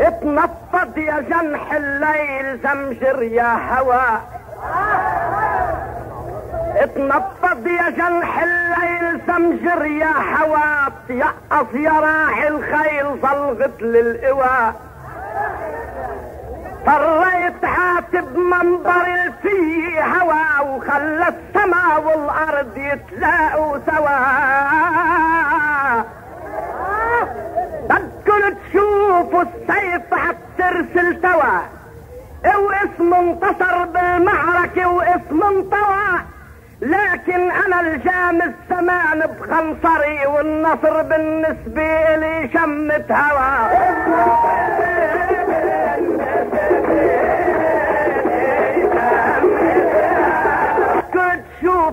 اتنفض يا جنح الليل زمجر يا هوا اتنفض يا جنح الليل زمجر يا هوا تيقظ يا راعي الخيل ظلغت للقوى فريت عاتب منبر الفي هوا وخلى السما والأرض يتلاقوا سوا. بدكن تشوفوا السيف هترسل توا واسم انتصر بالمعركة واسم انطوى. لكن أنا الجام الزمان بخنصري والنصر بالنسبة لي شمت هوا.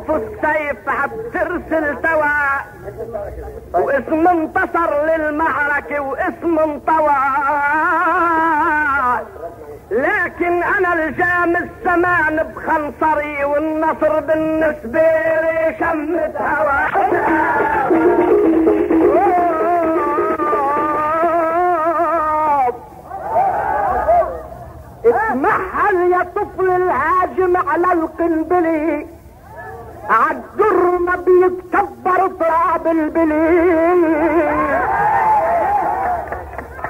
تشوف السيف هترسل توا واسم انتصر للمعركة واسم انطوى. لكن أنا الجام الزمان بخنصري والنصر بالنسبة لي شمت هوا اتمحل يا طفل الهاجم على القنبلي عالدر ما بيتكبر تراب البلي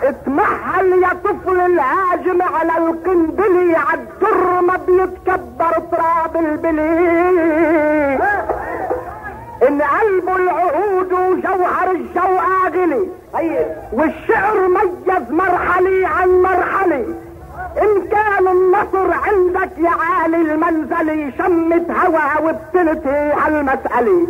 اتمحل يا طفل الهاجم على القنبلي عالدر ما بيتكبر تراب البلي إن قلبه العهود وجوهر الجو آغلي والشعر ميز مرحلي عن مرحلي. إن كان النصر عندك يا عالي المنزلي شمت هوا وبتلتي عالمسألة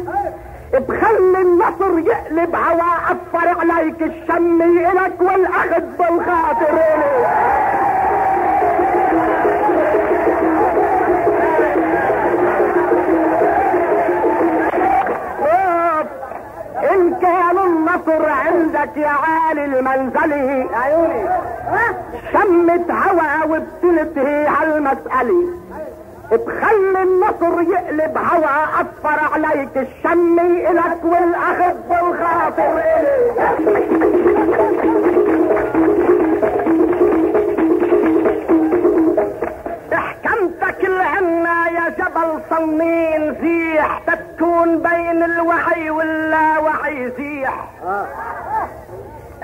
بخلي النصر يقلب هوا افر عليك الشمي إلك والأخذ بالخاطر. النصر عندك يا عالي المنزلي عيوني. شمت هوا وبتلتهي عالمسألة بخلي النصر يقلب هوا اصفر عليك. الشمي إلك والأخذ بالخاطر إلي. احكمتك العنا يا جبل صنين زيح تكون بين الوعي واللاوعي زيح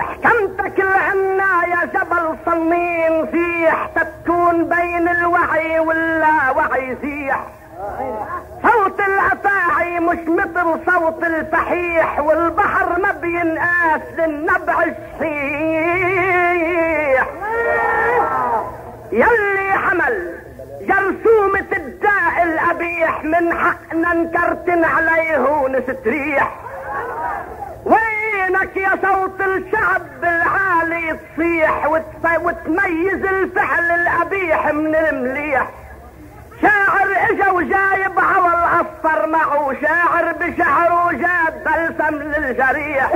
احكمتك العنا يا جبل صنين زيح تكون بين الوعي واللاوعي زيح صوت الأفاعي مش مثل صوت الفحيح والبحر ما بينقاس للنبع الصحيح يلي جرثومة الداء القبيح من حقنا نكرتن عليه ونستريح وينك يا صوت الشعب العالي تصيح وتميز الفعل القبيح من المليح. شاعر إجا وجايب عوى الاصفر معه شاعر بشعره جاب بلسم للجريح.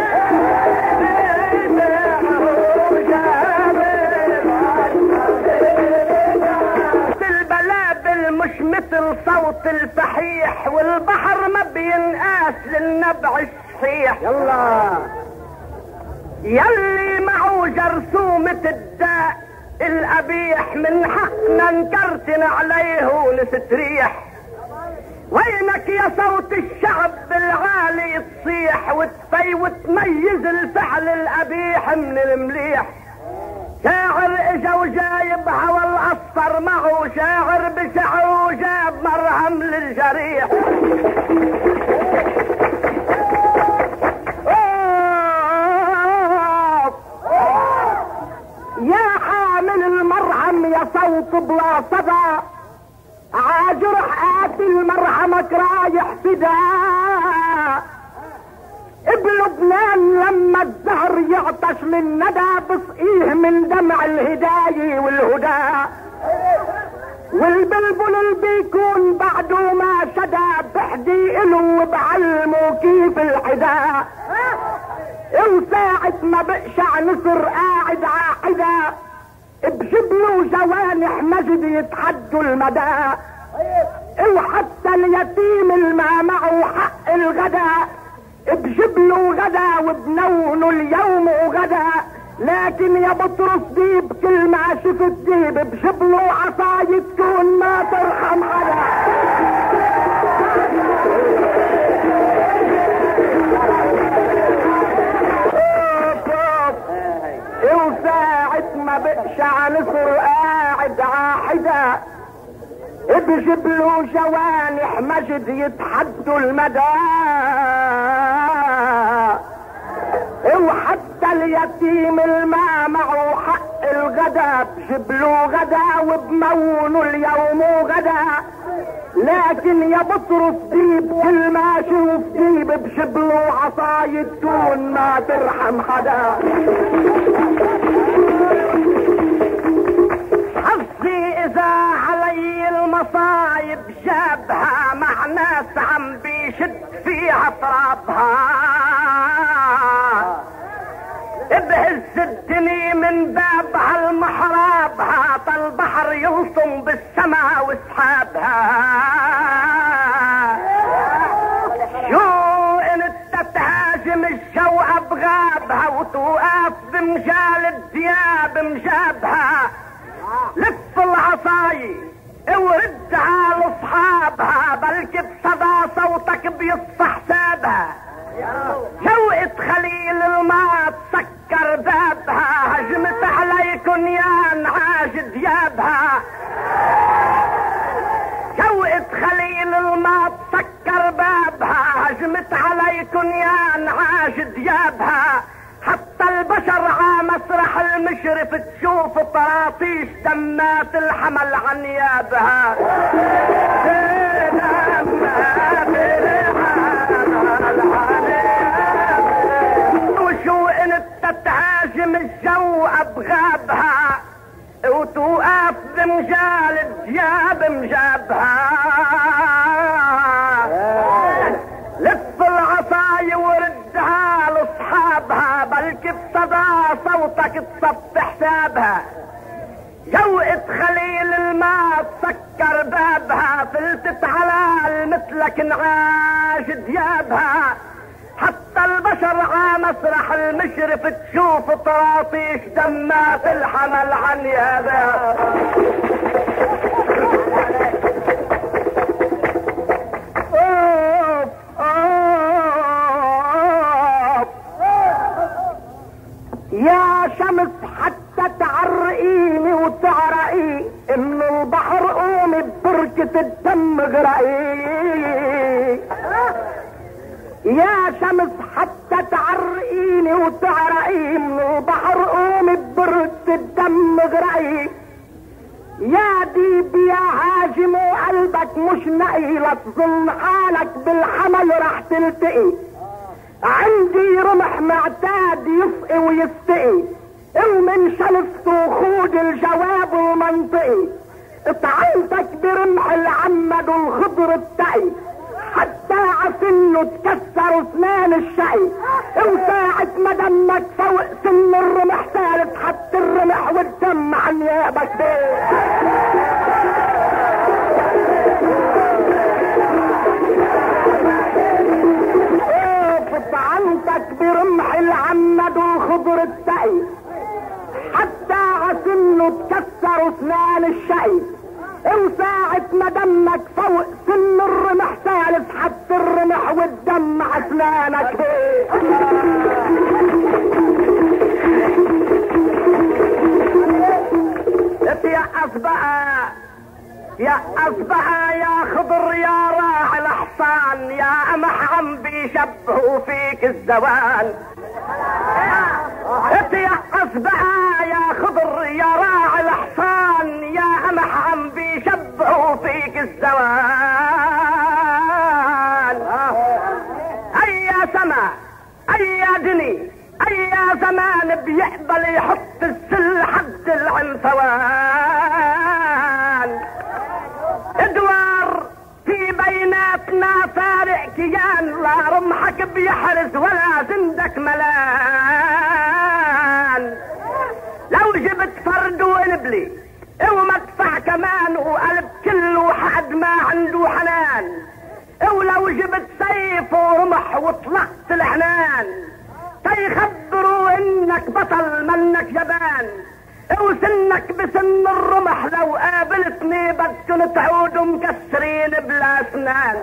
مش مثل صوت الفحيح والبحر ما بينقاس للنبع الصحيح يلا. يلي معه جرثومة الداء القبيح من حقنا نكرتن عليه ونستريح. وينك يا صوت الشعب العالي تصيح وتفي وتميز الفعل القبيح من المليح. شاعر إجا وجايب هوا الأصفر معه شاعر بشعره جاب مرهم للجريح. يا حامل المرهم يا صوت بلا صدى عاجرح آتي المرحمك رايح فداء. بلبنان لما الزهر يعطش للندى بسقيه من دمع الهداية والهدى. والبلبل اللي بيكون بعده ما شدا بحدي إله وبعلمه كيف الحدا وساعة ما بقشع نصر قاعد عاحدا بجبله جوانح مجد يتحدوا المدى. وحتى حتى اليتيم الما معه حق الغداء بجبله غدا وبمونه اليوم وغدا لكن يا بطرس ديب كل ما شفت ديب بجبله عصاية دون ما ترحم حدا وساعة ما بقشع نصر قاعد عاحدا بجبلوا جوانح مجد يتحدوا المدى. وحتى اليتيم الما معه حق الغدا بجبلوا غدا وبمونوا اليوم غدا. لكن يا بطرس ديب كل ما شوف ديب بجبلوا عصاية دون ما ترحم حدا. حظي إذا علي المصايب جابها مع ناس عم بيشد فيها ترابها بهز الدنيا من بابها المحراب هات البحر يلطم بالسماء وسحابها شو أنت تهاجم الجو أبغابها وتوقف بمجال الدياب مجابها. لف العصاي وردها لاصحابها بلكي بصدى صوتك بيصح حسابها شوقة خليل الماء تسكر بابها هجمت عليكن يا نعاج ديابها. شوقة خليل الماء تسكر بابها هجمت عليكن يا نعاج ديابها. حتى البشر ع مسرح المشرف تشوف طراطيش دمات الحمل عن يابها. وشو انت تهاجم الجو أبغابها وتوقف بمجال الدياب مجابها. تصب حسابها خليل الماء تسكر بابها. فلتت على مثلك نعاش ديابها. حتى البشر ع مسرح المشرف تشوف طراطيش دمات الحمل عن يابها. الدم غرقي يا شمس حتى تعرقيني وتعرقي من البحر قومي ببركة الدم غرقي يا ديب يا هاجم وقلبك مش نقي لا تظن حالك بالحمل راح تلتقي. عندي رمح معتاد يسقي ويستقي. ومن شلفته خود الجواب المنطقي اطعنتك برمح العمد والخضر التقي حتى عسنه تكسر أسنان الشقي وساعة ما دمك فوق سن الرمح ثالث حتى الرمح والدم عن يابك طعنتك برمح العمد والخضر التقي حتى عسنه تكسر أسنان الشقي وساعة ما دمك فوق سن الرمح ثالث حتى الرمح والدم عسنانك يتيأس بقى يأس بقى يا خضر يا راعي الحصان يا أمح عم بيشبهوا فيك الزوال. اتيأس بقى يا خضر يا راعي الزوال أي سما أي دني أي زمان بيقبل يحط السل حد العنفوان. إدوار في بيناتنا فارق كيان لا رمحك بيحرس ولا زندك ملان. لو جبت فرد وقلبلي إيوه ومدفع كمان وقلب كله حد ما عنده حنان. إيوه ولو جبت سيف ورمح وطلقت العنان تيخبروا طيب إنك بطل منك جبان. إيوه وسنك بسن الرمح لو قابلتني بدكن تعودوا مكسرين بلا أسنان.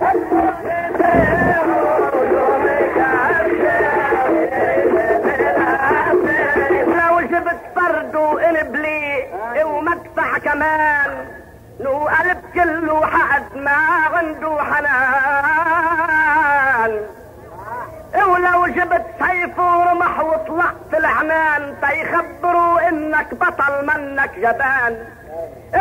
كمان لو قلب كله حد ما عنده حنان. ولو جبت سيف ورمح وطلعت العنان تيخبروا إنك بطل منك جبان.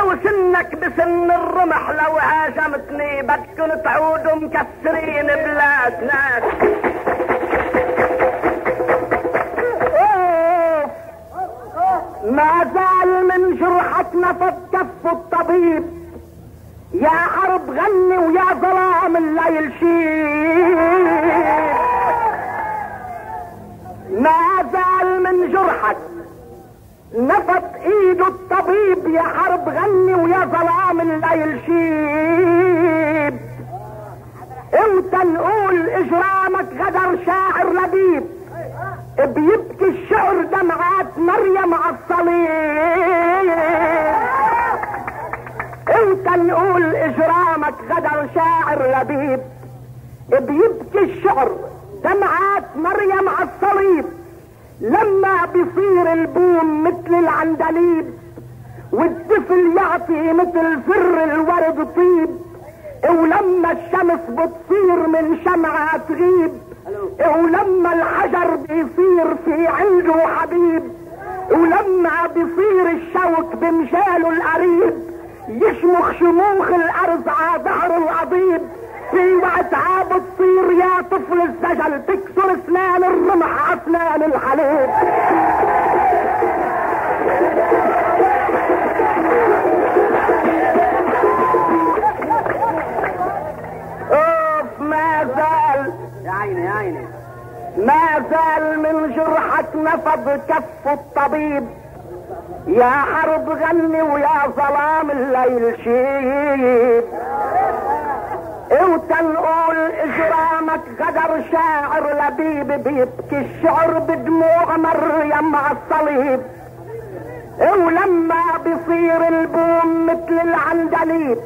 وسنك بسن الرمح لو هاجمتني بدكن تعودوا مكسرين بلا أسنان. ما زال من جرحك نفض كف الطبيب. يا حرب غني ويا ظلام الليل شيل ما زال من جرحك نفض ايده الطبيب. يا حرب غني ويا ظلام الليل شيب إمتى نقول إجرامك غدر شاعر لبيب؟ بيبكي الشعر دمعات مريم على الصليب. انت نقول إجرامك غدر شاعر لبيب. بيبكي الشعر دمعات مريم على الصليب. لما بيصير البوم مثل العندليب والطفل يعطي مثل فر الورد طيب. ولما الشمس بتصير من شمعة تغيب ولما الحجر بيصير في عنده حبيب. ولما بيصير الشوك بمجاله القريب. يشمخ شموخ الأرض على ظهر القضيب في وقت عاب تصير يا طفل الزجل تكسر أسنان الرمح أسنان الحليب. أوف ما زال يا عيني يا عيني. ما زال من جرحك نفض كف الطبيب. يا حرب غني ويا ظلام الليل شيب. اوت نقول إجرامك غدر شاعر لبيب بيبكي الشعر بدموع مريم على الصليب. ولما بيصير البوم مثل العندليب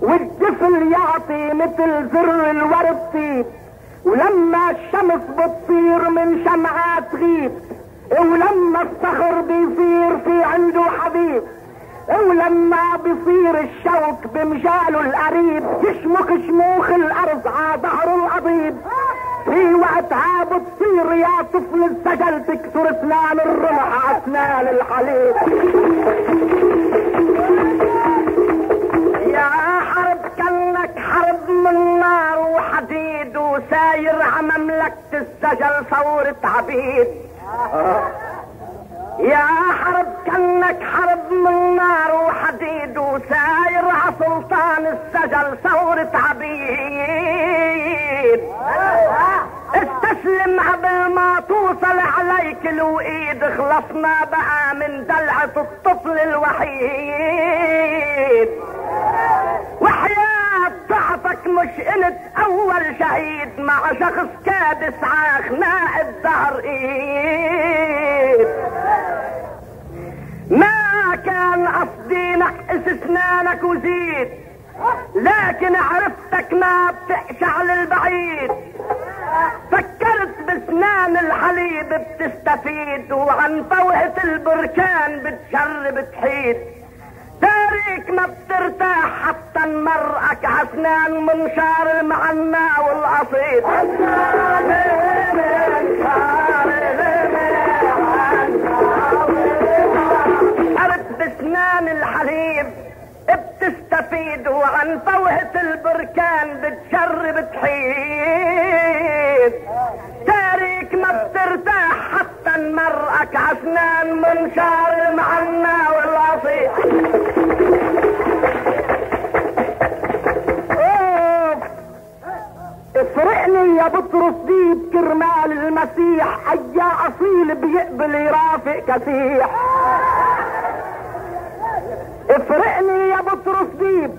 والجفل يعطي مثل زر الورد طيب ولما الشمس بتصير من شمعات تغيب ولما الصخر بيصير في عنده حبيب ولما بيصير الشوك بمجاله القريب يشمخ شموخ الأرض على ظهر القضيب في وقتها بتصير يا طفل السجل تكسر أسنان الرمح أسنان الحليب. يا حرب كأنك حرب من نار وحديد وساير على مملكة السجل ثورة عبيد يا حرب كأنك حرب من نار وحديد وساير على سلطان السجل ثورة عبيد. استسلم ما توصل عليك الوئيد خلصنا بقى من دلعة الطفل الوحيد. وحياة ضعفك مش إنت أول شهيد مع شخص كابس عاخناء الدهر إيد. ما كان قصدي نقص إسنانك وزيد لكن عرفتك ما بتقشع للبعيد فكرت بسنان الحليب بتستفيد وعن فوهة البركان بتشرب تحيد تاريك ما بترتاح حتى نمرقك عسنان منشار المعنى والقصيد قرت بسنان الحليب بتستفيد وعن فوهة البركان بتشرب تحيد تاريك ما بترتاح حتى نمرقك عسنان منشار المعنى والقصيد أوف. افرقني يا بطرس ديب كرمال المسيح حيا أصيل بيقبل يرافق كسيح. افرقني بطرس ديب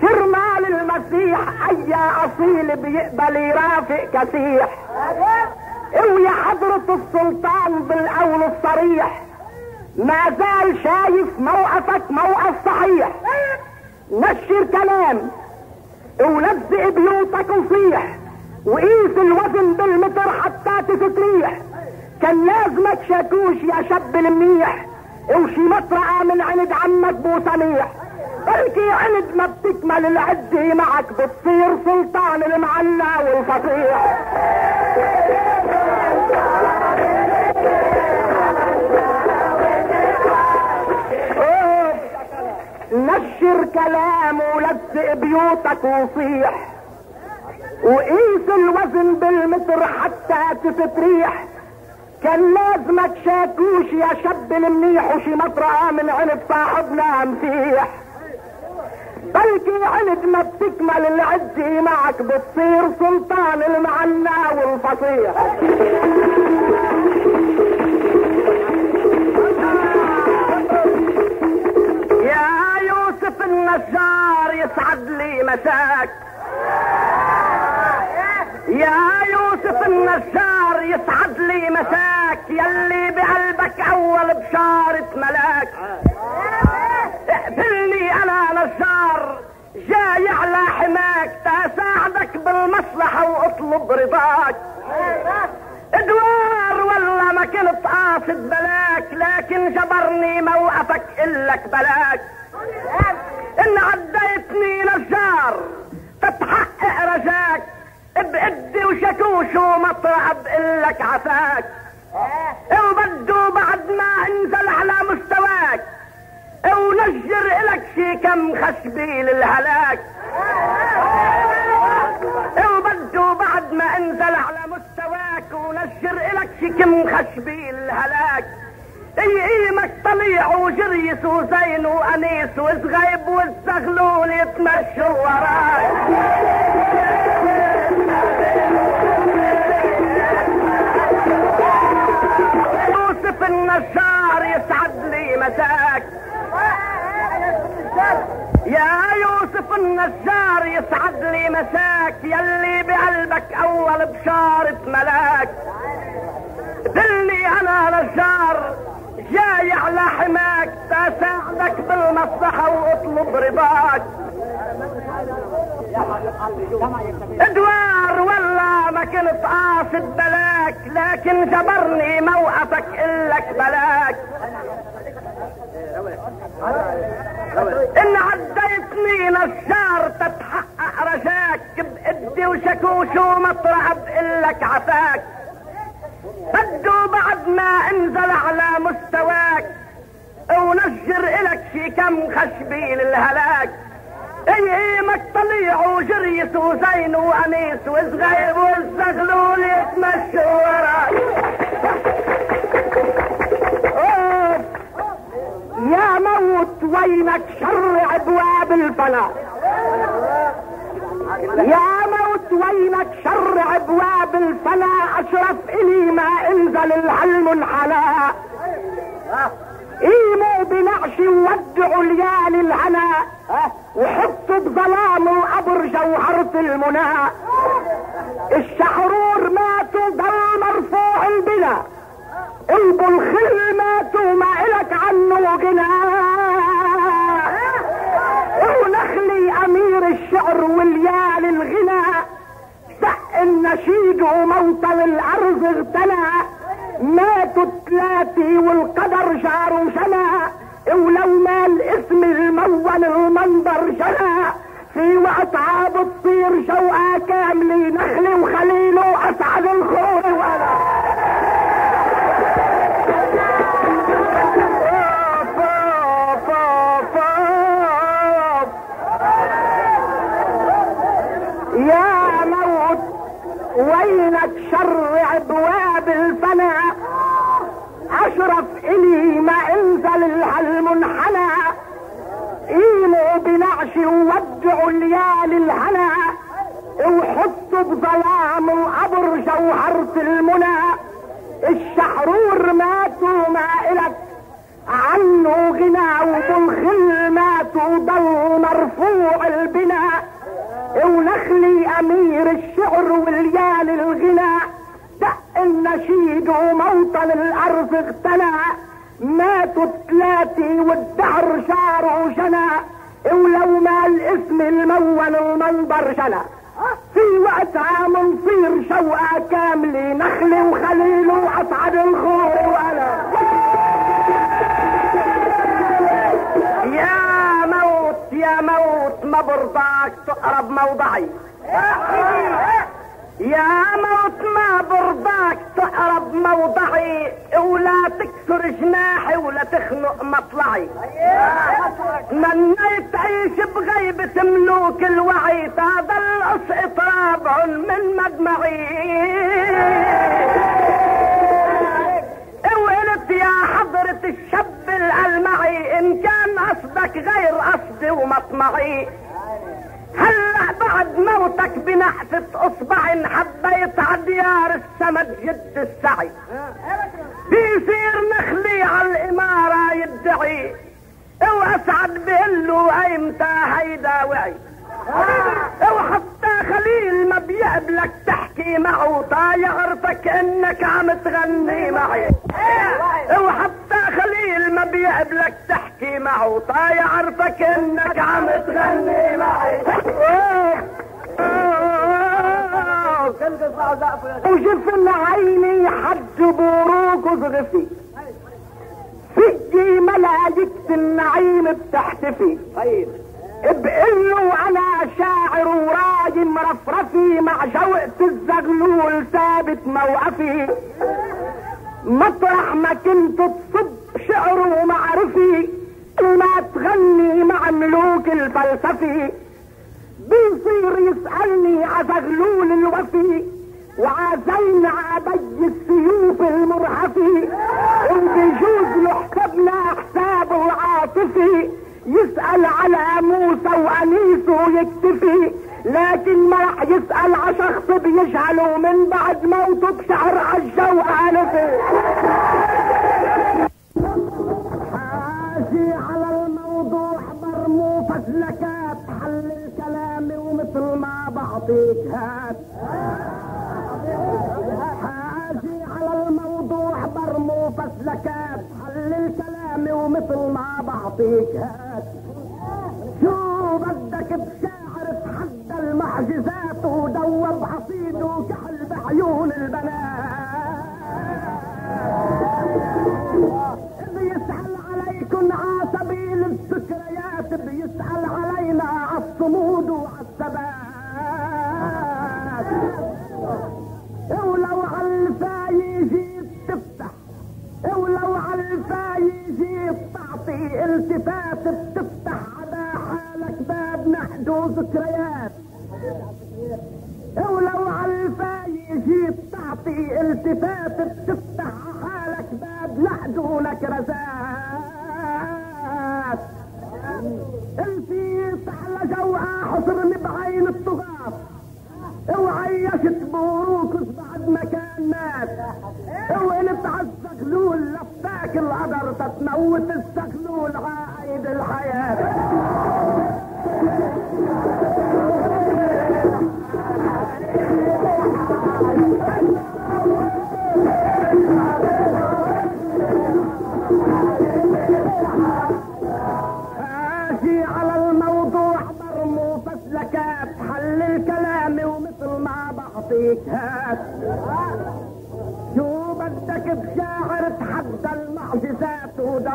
كرمال المسيح يا أصيل بيقبل يرافق كسيح. ويا حضرة السلطان بالقول الصريح. ما زال شايف موقفك موقف صحيح. نشر كلام. ولزق بيوتك وصيح. وقيس الوزن بالمتر حتى تستريح كان لازمك شاكوش يا شاب المنيح وشي مطرقة من عند عمك بو سميح بلكي عند ما بتكمل العدة معك بتصير سلطان المعلى والفصيح نشر كلام ولزق بيوتك وصيح. وقيس الوزن بالمتر حتى تستريح كان لازمك شاكوش يا شاب المنيح وشي مطرقة من عند صاحبنا مسيح. بلكي عند ما بتكمل العزة معك بتصير سلطان المعنى والفصيح. يا يوسف النجار يسعد لي مساك. يا يوسف النجار يسعد لي مساك يلي بقلبك أول بشارة ملاك. اقبلني أنا نجار جاي على حماك تساعدك بالمصلحة وأطلب رضاك. إدوار والله ما كنت قاصد بلاك لكن جبرني موقفك إلك بلاك. إن عديتني نجار تتحقق رجاك. بإدي وشكوش ومطرح بقلك عفاك. وبدو بعد ما انزل على مستواك. ونجر إلك شي كم خشبي للهلاك. وبدو بعد ما انزل على مستواك. ونجر إلك شي كم خشبي للهلاك. يقيمك طليع وجريس وزين وأنيس. وزغيب والزغلول يتمشوا وراك. يوسف النجار يسعد لي مساك. يا يوسف النجار يسعد لي مساك. يلي بقلبك أول بشارة ملاك. دلني أنا نجار جاي على حماك. تساعدك بالمصلحة وأطلب رضاك. إدوار والله ما كنت قاصد بلاك لكن جبرني موقفك الك بلاك إن عديتني نشار تتحقق رجاك بإدي وشكوش ومطرح بقلك عفاك. بدو بعد ما إنزل على مستواك ونجر إلك شي كم خشبي للهلاك. ايامك طليع وجريس وزين وانيس وصغيب والزغلول يتمشوا أوف. يا موت وينك شر أبواب الفناء يا موت وينك شر أبواب الفناء أشرف إلي ما إنزل العلم الحلاء قيموا بنعش وودعوا ليالي الهنا. وحطوا بظلام القبر جوهرة المنى. الشحرور ماتوا ضل مرفوع البلا ابو الخل ماتوا ما إلك عنه غنى. ونخلي أمير الشعر واليال الغنى. دق النشيد وموطن الأرض اغتنى. ماتوا الثلاثي والقدر جار شنا ولو ما الاسم المول المنظر جنا في وقت عاب تصير شوقة كاملة نخلي وخليله اسعد الخور وأنا يا موت وينك اشرف الي ما انزل العلم انحنى. قيموا بنعش وودعوا ليالي الهنا. وحطوا بظلام القبر جوهرة المنى. الشحرور النشيد وموطن الأرض اغتنى ماتوا ثلاثي والدهر شعر وشنا ولو ما الاسم المون المنبر شنا. في وقتها منصير شوقة كاملة نخلي وخليل واسعد الخور وأنا يا موت يا موت ما برضاك تقرب موضعي. يا موت ما برضاك تقرب موضعي ولا تكسر جناحي ولا تخنق مطلعي. منيت عيش بغيبة ملوك الوعي تظل اسقط رابع من مدمعي. وقلت يا حضرة الشاب الألمعي إن كان قصدك غير قصدي ومطمعي. هلا بعد موتك بنحفة أصبع حبيت عديار السمد جد السعي. بيصير نخلي على الإمارة يدعي. واسعد بقله ايمتى هيدا وعي. وحتى خليل ما بيقبلك تحكي معه طايعرتك إنك عم تغني معي. وحتى خليل ما بيقبلك تحكي معه طايعرتك إنك عم تغني معي. وجفن عيني حد بروق وزغفي. سجي ملايكة النعيم بتحتفي. طيب بقله أنا شاعر وراجل مرفرفي مع شوقة الزغلول ثابت موقفي. مطرح ما كنت تصب شعر ومعرفي. ما تغني مع ملوك الفلسفي. بيصير يسألني عزغلول الوفي وعزين عبي السيوف المرهفي. وبيجوز له حسبنا حسابه العاطفي يسأل على موسى وأنيسه ويكتفي. لكن ما راح يسأل على شخص بيجهله من بعد موته بشعر على الموضوع برمو فسلكات حل الكلام ومثل ما بعطيك. هات حاجي على الموضوع برمو فسلكات حل الكلام ومثل ما بعطيك. هات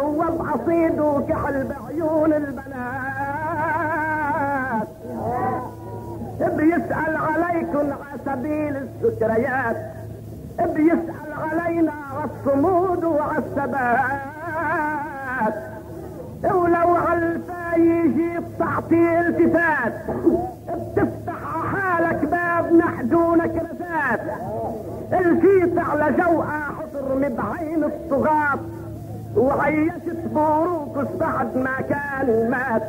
ودوب عصيد وكحل بعيون البنات. بيسأل عليكم على سبيل الذكريات بيسأل علينا على الصمود وعلى الثبات. ولو عالفاي يجي تعطي التفات بتفتح حالك باب نحدونك رسات الفيت على جوقة حصر بعين الطغاة وعيشت بوروكس بعد ما؟ كان مات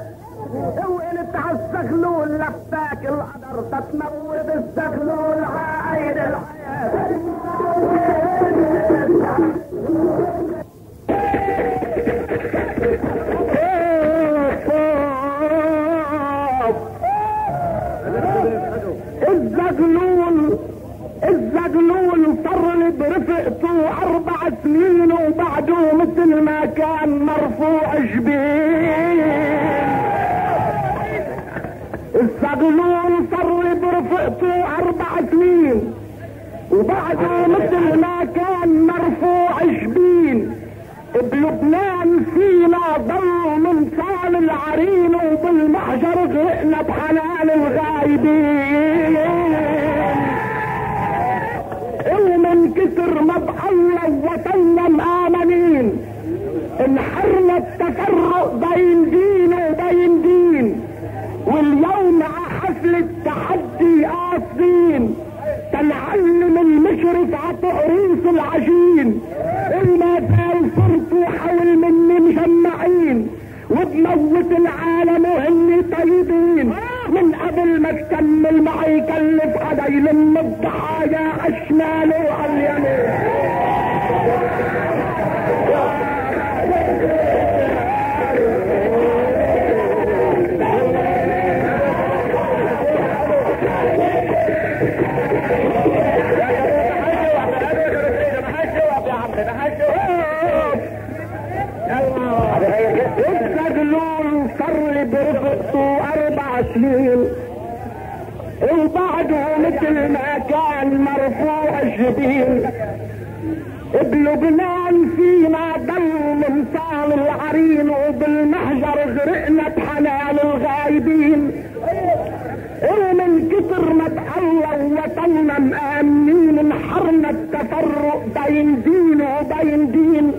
وقلت عالزغلول لفاك القدر تتموت الزغلول عايد الحياة. الزغلول الزغلول صر برفقته سنين وبعده مثل ما كان مرفوع جبين الزغلول صر برفقته أربع سنين. وبعده مثل ما كان مرفوع جبين بلبنان فينا ضل من صال العرين وبالمحجر غرقنا بحنان الغايبين. ما بقلب وطننا مآمنين انحرنا التفرق بين دين وبين دين. واليوم على حفلة تحدي قاصدين تنعلم المشرف تقريص العجين. وما زال صرتوا حول مني مجمعين. وبموت العالم وهني طيبين. من قبل ما تكمل معي كلف حدا يلم الضحايا عالشمال وعاليمين سنين وبعده مثل ما كان مرفوع الجبين. بلبنان فينا ضل من صال العرين وبالمحجر غرقنا بحنان الغايبين. ومن كتر ما تقلوا وطننا مآمنين انحرنا التفرق بين دين وبين دين.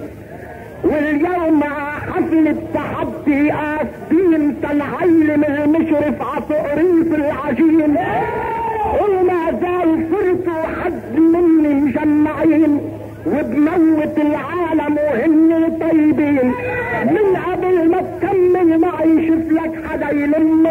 واليوم حفل التحدي قاصدين تنعلم المشرف على تقريص العجين. وما زال صرتوا حد مني مجمعين وبموت العالم وهن طيبين. من قبل ما تكمل معي شوف لك حدا يلم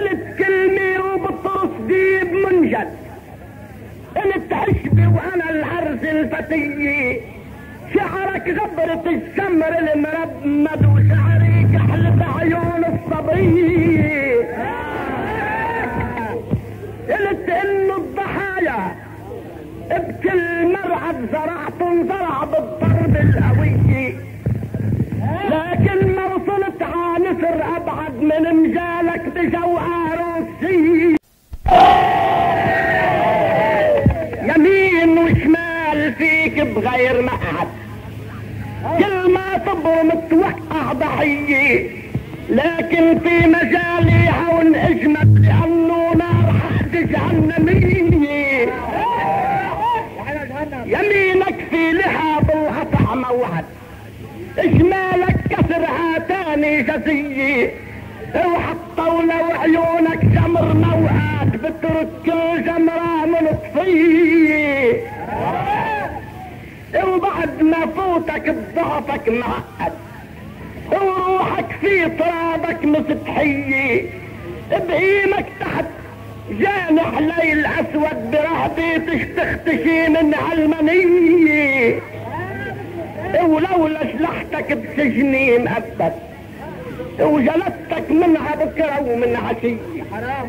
قلت كلمة وبطرس ديب منجد. قلت عشبي وأنا العرس الفتية. شعرك غبرة الشمر المرمد وشعري كحلة عيون الصبية قلت انه الضحايا بكل مرعد زرعت انزرع بالضرب القوي لكن عانسر أبعد من مجالك بجوهر روسي يمين وشمال فيك بغير مقعد. كل ما تبرم توقع ضحية. لكن في مجالي هون اجمد لأنه نار حد جهنمية. يمينك في لحى بالقطع موعد شمالك كسر هاتاني جزية وحطوا لو عيونك جمر موعد بترك كل جمرة مطفية وبعد ما فوتك بضعفك معقد وروحك في ترابك مسطحية بهيمك تحت جانح ليل اسود برهبتش تختشي من علمانية ولولا شلحتك بسجني مأبد. وجلستك منها بكرة ومن عشيه حرام.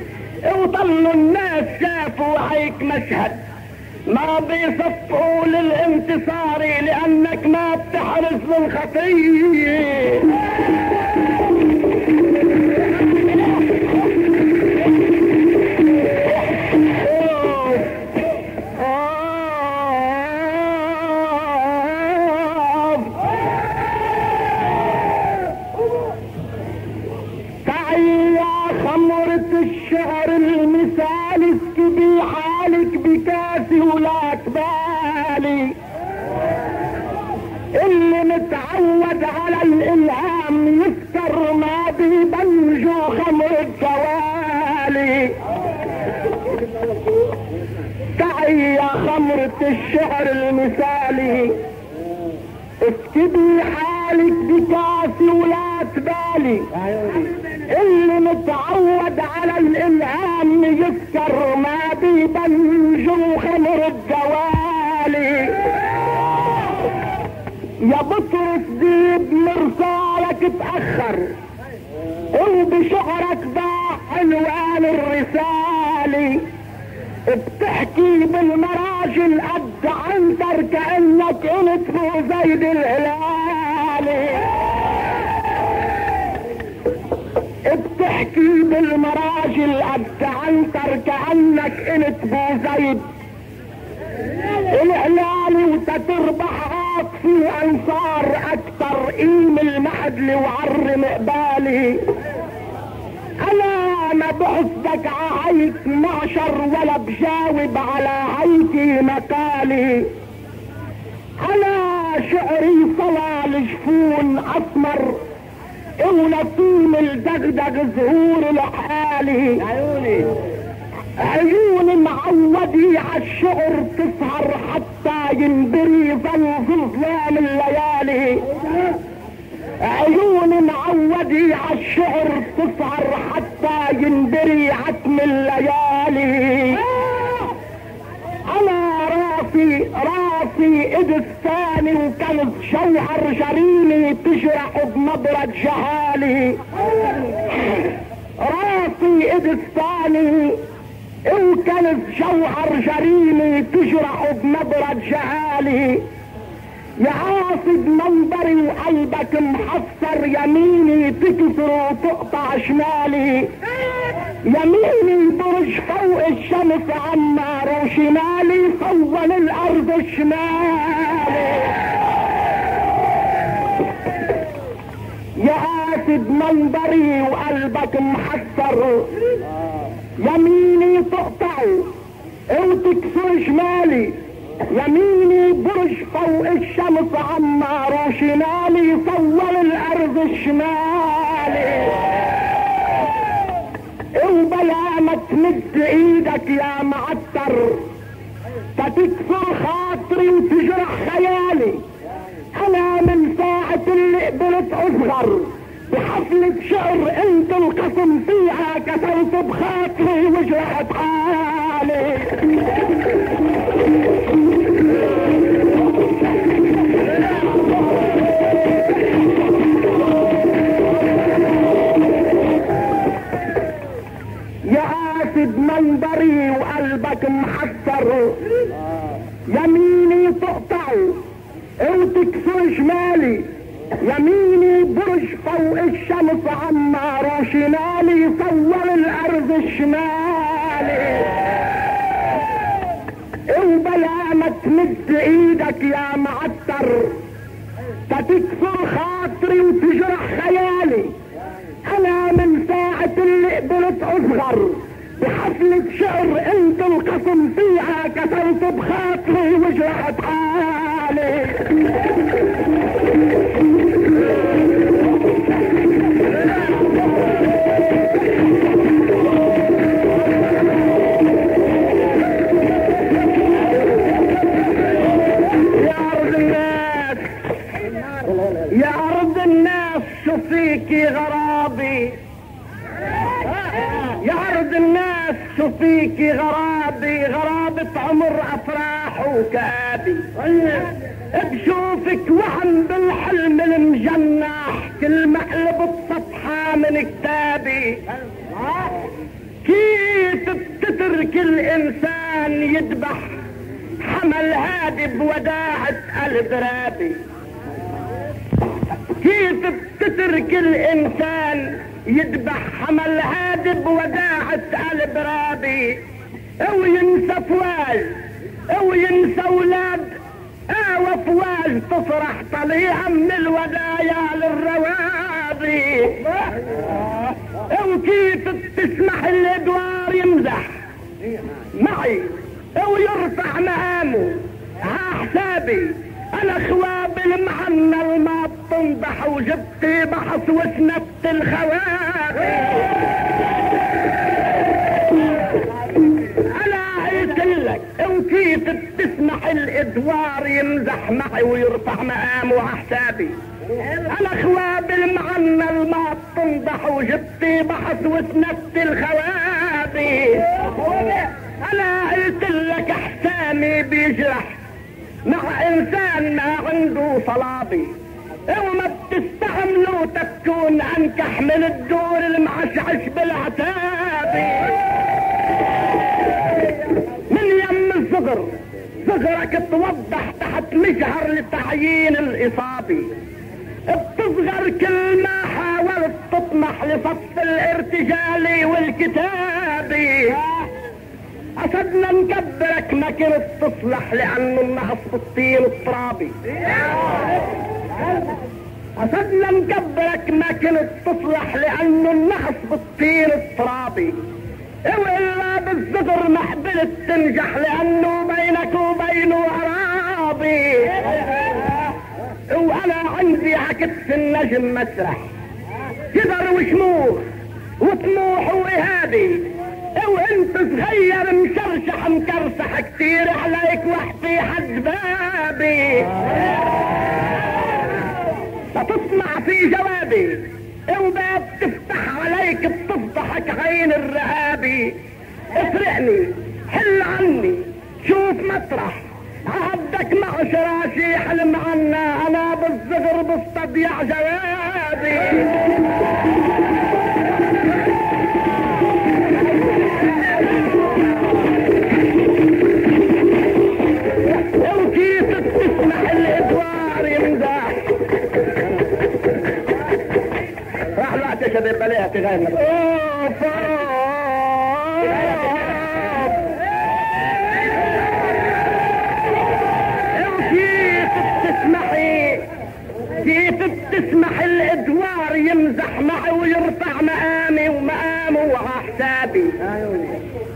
وضلوا الناس شافوا هيك مشهد. ما بيصفقوا للانتصار لأنك ما بتحرز للخطيه بكاسي ولا تبالي اللي متعود على الإلهام يسكر ما بيبنجو خمر الجوالي. تعي يا خمرة الشعر المثالي. اسكبي حالك بكاسي ولا تبالي. اللي متعود على الإلهام يسكر ما بيبنجو خمر الجوالي يا بطرس ديب مرسالك تأخر. وبشعرك ضاع عنوان الرسالة بتحكي بالمراجل قد عنتر كأنك قلت بو زيد الهلالي. بتحكي بالمراجل قد عنتر كأنك قلت بو زيد. الهلالي وتتربح عاطفي وانصار أكتر قيم المعدل وعرم قبالي أنا ما بحسدك عهيك معشر ولا بجاوب على هيكي مقالي. أنا شعري صلى لجفون أسمر ونسيم الدغدغ زهور الحالي عيوني. عيون معودي عالشعر تسهر حتى ينبري ظل ظلام الليالي. عيون معودي عالشعر تسهر حتى ينبري عتم الليالي. أنا راسي راسي ايد الثاني وكانت جوهر جريمي تجرح بنظرة جهالي. راسي ايد الثاني وكانت جوهر جريمي تجرح بنظرة جهالي. يا عاصد منبري وقلبك محصر يميني تكسر وتقطع شمالي. يميني برج فوق الشمس عمار وشمالي صون الأرض الشمالي. يا عاصد منبري وقلبك محصر. يميني تقطع وتكسر شمالي. يميني برج فوق الشمس عمار وشمالي صور الأرض الشمالي وبلا ما تمد إيدك يا معتر تتكسر خاطري وتجرح خيالي. أنا من ساعة اللي قبلت اصغر بحفلة شعر أنت القسم فيها كسرت بخاطري وجرحت حالي. منبري وقلبك محسر يميني تقطع وتكسر شمالي. يميني برج فوق الشمس عمار وشمالي صور الأرض الشمالي. وبلا ما تمد إيدك يا معتر. تتكسر خاطري وتجرح خيالي. أنا من ساعة اللي قبلت أصغر. بحفلة شعر انت القسم فيها كسرت بخاطري وجرحت حالي. شو فيكي غرابي غرابة عمر أفراح وكابي بشوفك وهم بالحلم المجنح كل مقلب الصفحة من كتابي. كيف بتترك الإنسان يذبح حمل هادي بوداعة قلب رابي كيف بتترك الإنسان يذبح حمل هادب وداعة قلب رابي أو ينسى فواز أو ينسى أولاد آه فواز تفرح طليعة من الودايا للروابي. أو كيف بتسمح الادوار يمزح. معي أو يرفع مقامه ها حسابي أنا خواب المعنى ما بتنضح وجبت بحث وسندت الخوابي أنا قلت لك أو كيف بتسمح الإدوار يمزح معي ويرفع مقامه على حسابي أنا خواب المعنى ما بتنضح وجبت بحث وسندت الخوابي أنا قلت لك أحسامي بيجرح. مع إنسان ما عنده صلابي. وما بتستعملوا تكون انكح من الدور المعشعش بالعتابي من يم الصغر صغرك توضح تحت مجهر لتعيين الاصابي بتصغر كل ما حاولت تطمح لصف الارتجالي والكتابي أسدنا نكبرك ما كنت تصلح لأنه النحس بالطين الترابي. أسدنا نكبرك ما كنت تصلح لأنه النحس بالطين الترابي. وإلا بالصغر ما حبلت تنجح لأنه بينك وبينه أراضي وأنا عندي عكس النجم مسرح. كبر وشموخ وطموح وإهابي وانت صغير مشرشح مكرسح كتير عليك وحدي حد بابي. فتطمع في جوابي وباب تفتح عليك بتفضحك عين الرهابي افرقني حل عني شوف مطرح. عهدك مع شراشي حلم عنا أنا بالصغر بستضيع جوابي. شباب بلاها تغنى اوف لو كيف بتسمحي كيف بتسمح الادوار يمزح معي ويرفع مقامي ومقامه وعلى حسابي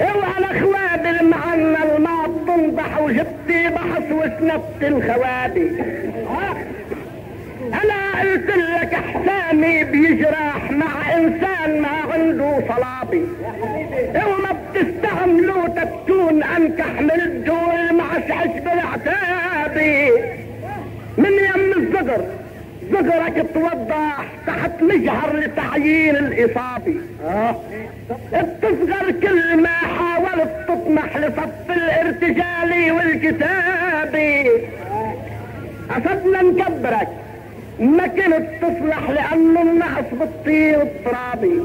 اوعى اخواب المعنى الما بتنضح وجبتي بحث وسندت الخوابي قلت لك احسامي بيجرح مع إنسان ما عنده صلابي. وما بتستعملوا تكون أنكح من الدول معشعش بالعتابي. من يم الزقر زقرك توضح تحت مجهر لتعيين الإصابي. بتصغر كل ما حاولت تطمح لصف الارتجالي والكتابي. أسدنا نكبرك ما كنت تصلح لأنه النقص بالطين الترابي.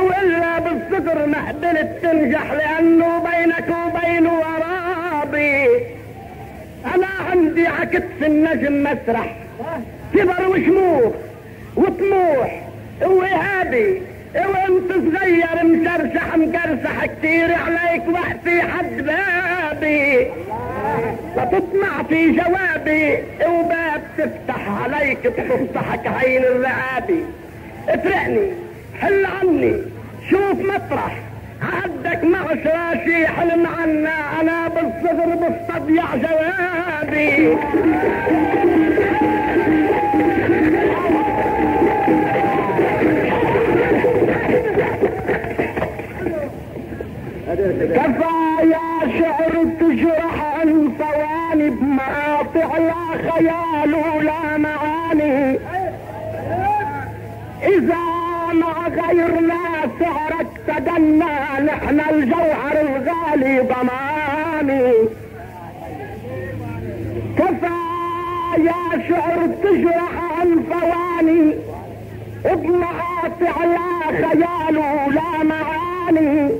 وإلا بالصدر ما قدرت تنجح لأنه بينك وبينه ورابي أنا عندي عكس النجم مسرح. كبر وشموخ وطموح وإهابي وانت صغير مشرشح مكرسح كتير عليك وقتي حد بابي. فتطمع في جوابي وباب تفتح عليك بتفتحك عين الرقابي افرقني حل عني شوف مطرح. عدك مع شراشي حلم عنا أنا بالصغر بستضيع جوابي. كفى يا شعر تجرح عن بمقاطع لا خيال ولا معاني. إذا مع غيرنا سعرك تدنى نحن الجوهر الغالي ضماني. كفى يا شعر تجرح عن بمقاطع لا خيال ولا معاني.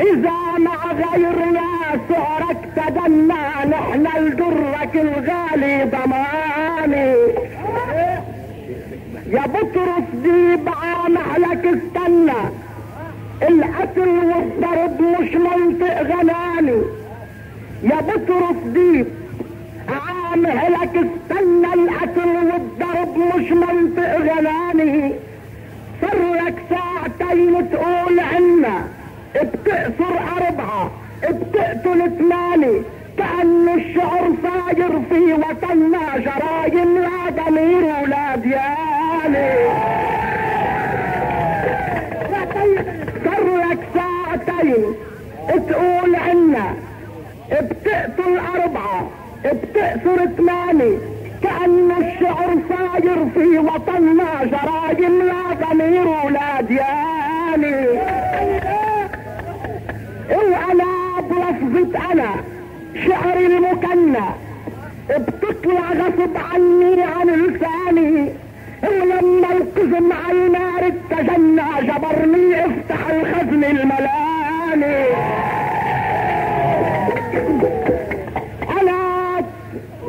إذا مع غيرنا سعرك تدنى نحن الدرك الغالي ضماني. يا بطرس ديب عاملك استنى. القتل والضرب مش منطق غناني. يا بطرس ديب عاملك استنى القتل والضرب مش منطق غناني. صار لك ساعتين تقول عنا. بتقصر اربعة بتقتل ثمانية كأنه الشعر صاير في وطننا جرايم لا ضمير ولا ديانة صار لك ساعتين تقول عنا بتقتل اربعة بتأثر ثمانية كأن الشعر صاير في وطننا جرايم لا ضمير ولا ديانة وأنا بلفظة أنا شعري المكنى. بتطلع غصب عني عن لساني. ولما القزم على النار التجنى جبرني افتح الخزن الملاني. أنا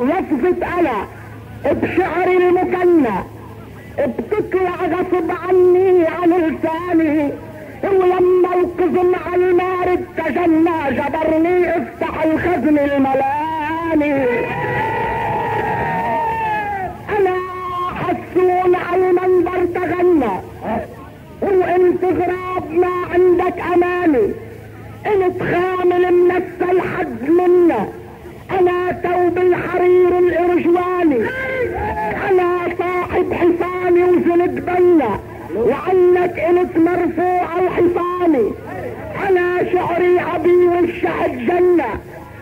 لفظة أنا بشعري المكنى. بتطلع غصب عني عن لساني. ولما القزم على التجنى جبرني افتح الخزن الملاني. أنا حسون على المنبر تغنى. وانت غراب ما عندك اماني انت خامل منسى الحد منا. أنا توب الحرير الإرجواني. أنا صاحب حصاني وزند بنا. وعنك انت مرفوع الحصاني شعري عبي والشعب جنة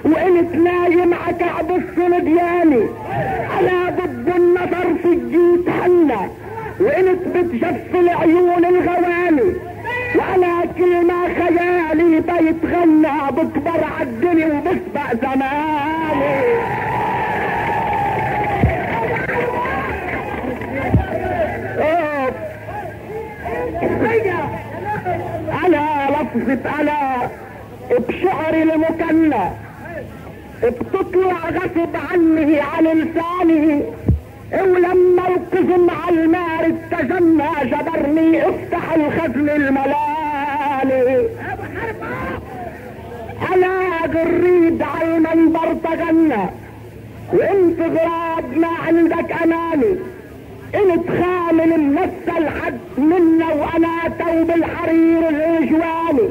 وانت نايم عكعب الصندياني أنا ضد النظر في الجيت حنا. وانت بتجف العيون الغواني وأنا كل ما خيالي بيتغنى بكبر عالدنيا وبسبق زماني. لفظة أنا بشعري المكنى بتطلع غصب عني عن لساني ولما القزم على المار التجنى جبرني افتح الخزن الملالي. أنا جريد على المنبر تغنى وانت غراب ما عندك اماني انت خامل منسى الحد منا وأنا توب الحرير الاجواني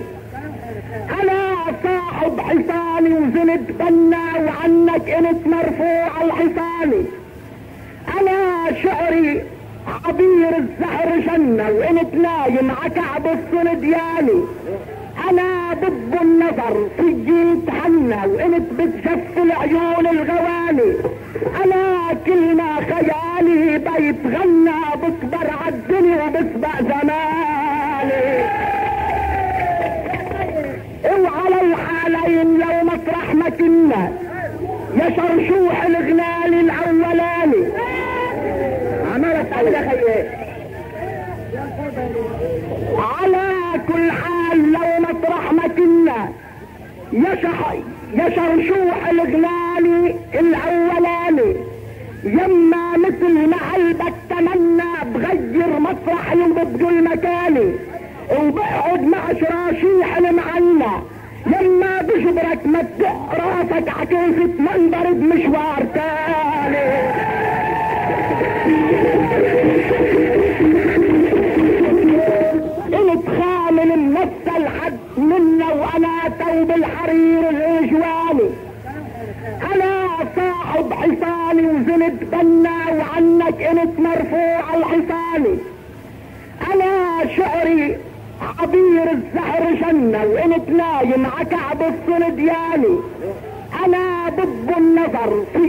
أنا صاحب حصاني وزنت بنا وعنك إنت مرفوع الحصاني أنا شعري عبير الزهر جنة وانت نايم عكعب الصندياني أنا ضد النظر في جيت حنا وانت بتجف العيون الغواني. أنا كل ما خيالي بيتغنى بكبر عالدنيا وبسبق زماني وعلى الحالين لو مطرح ما كنا. يا شرشوح الغلال الأولاني. عملت على خيال على كل حال لو مطرح ما كنا. يا شرشوح الغلالي الأولاني. يما مثل ما قلبك تمنى بغير مطرحي وببدل مكاني وبقعد مع شراشيح المعنا يما بجبرك ما تدق راسك عكيفة منبر بمشوار تاني. إنت خامل منسى الحد منا وأنا توب الحرير الاجواني أنا صاحب حصاني وزنت بنا وعنك انت مرفوع الحصاني أنا شعري عبير الزهر جنة وانت نايم عكعب الصندياني أنا ضد النظر في